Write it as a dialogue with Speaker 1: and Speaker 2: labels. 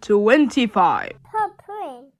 Speaker 1: Twenty-five.
Speaker 2: Purple.